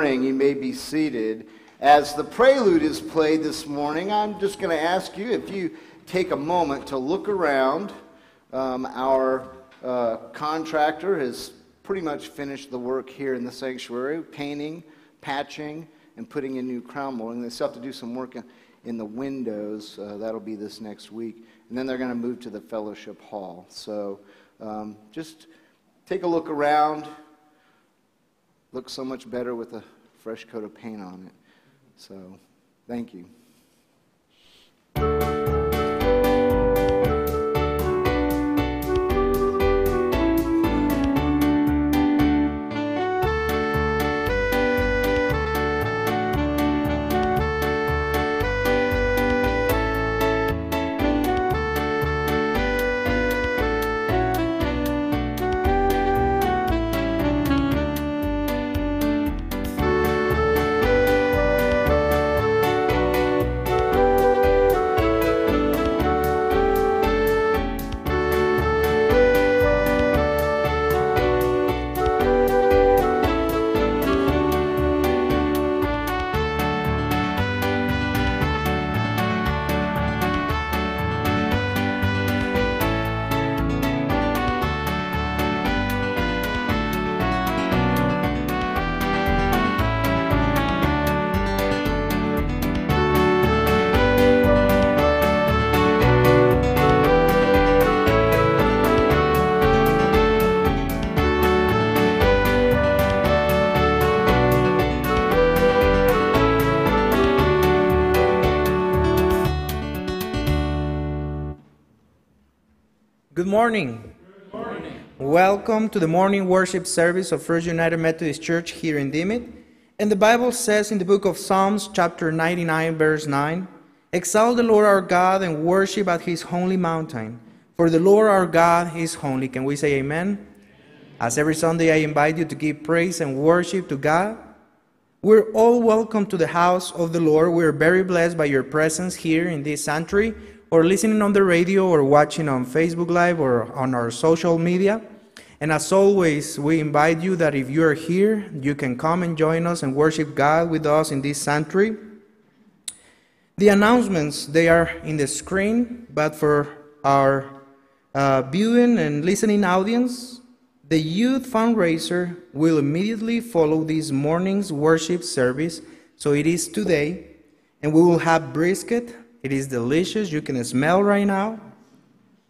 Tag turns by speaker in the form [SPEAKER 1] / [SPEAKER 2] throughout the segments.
[SPEAKER 1] Morning. You may be seated. As the prelude is played this morning, I'm just going to ask you if you take a moment to look around. Um, our uh, contractor has pretty much finished the work here in the sanctuary, painting, patching, and putting in new crown molding. They still have to do some work in the windows. Uh, that'll be this next week. And then they're going to move to the fellowship hall. So um, just take a look around. Looks so much better with a fresh coat of paint on it. So thank you.
[SPEAKER 2] Good morning. Good morning. Welcome to the morning worship service of First United Methodist Church here in Dimmitt. And the Bible says in the book of Psalms, chapter 99, verse 9, Exalt the Lord our God and worship at his holy mountain. For the Lord our God is holy. Can we say amen? amen? As every Sunday, I invite you to give praise and worship to God. We're all welcome to the house of the Lord. We're very blessed by your presence here in this sanctuary or listening on the radio or watching on Facebook Live or on our social media. And as always, we invite you that if you are here, you can come and join us and worship God with us in this sanctuary. The announcements, they are in the screen, but for our uh, viewing and listening audience, the youth fundraiser will immediately follow this morning's worship service. So it is today, and we will have brisket, it is delicious. You can smell right now.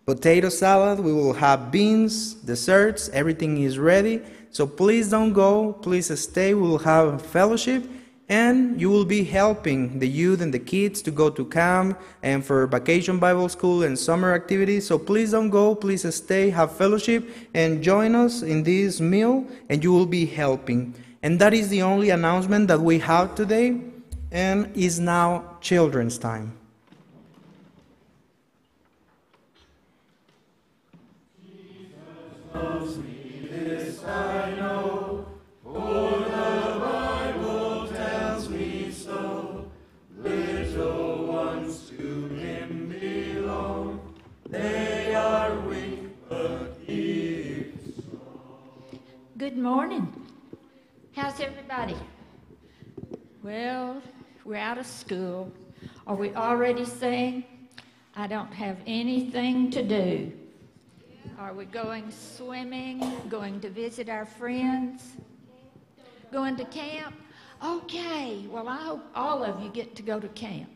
[SPEAKER 2] Potato salad. We will have beans, desserts. Everything is ready. So please don't go. Please stay. We will have fellowship. And you will be helping the youth and the kids to go to camp and for vacation Bible school and summer activities. So please don't go. Please stay, have fellowship, and join us in this meal, and you will be helping. And that is the only announcement that we have today, and is now children's time.
[SPEAKER 3] Good morning. How's everybody? Well, we're out of school. Are we already saying, I don't have anything to do? Are we going swimming, going to visit our friends, going to camp? Okay, well, I hope all of you get to go to camp.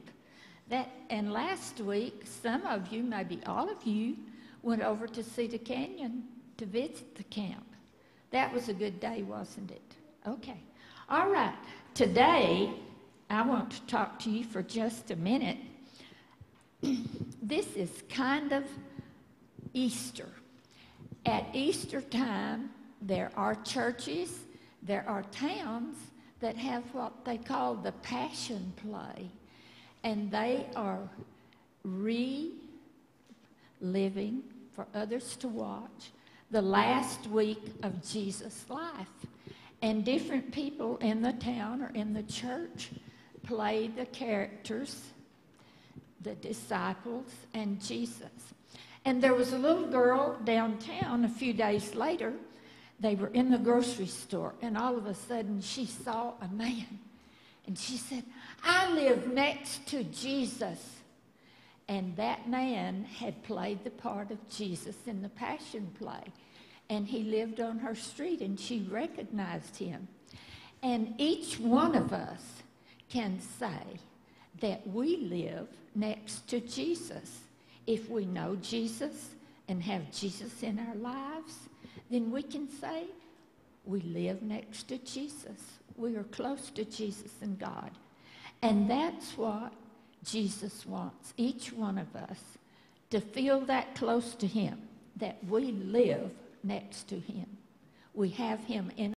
[SPEAKER 3] That, and last week, some of you, maybe all of you, went over to Ceta Canyon to visit the camp. That was a good day, wasn't it? Okay. All right. Today, I want to talk to you for just a minute. this is kind of Easter. At Easter time, there are churches, there are towns that have what they call the Passion Play, and they are reliving for others to watch the last week of Jesus' life. And different people in the town or in the church play the characters, the disciples, and Jesus. And there was a little girl downtown a few days later they were in the grocery store, and all of a sudden she saw a man. And she said, I live next to Jesus. And that man had played the part of Jesus in the Passion play. And he lived on her street, and she recognized him. And each one of us can say that we live next to Jesus. If we know Jesus and have Jesus in our lives, then we can say we live next to Jesus. We are close to Jesus and God. And that's what Jesus wants each one of us to feel that close to Him, that we live next to Him. We have Him in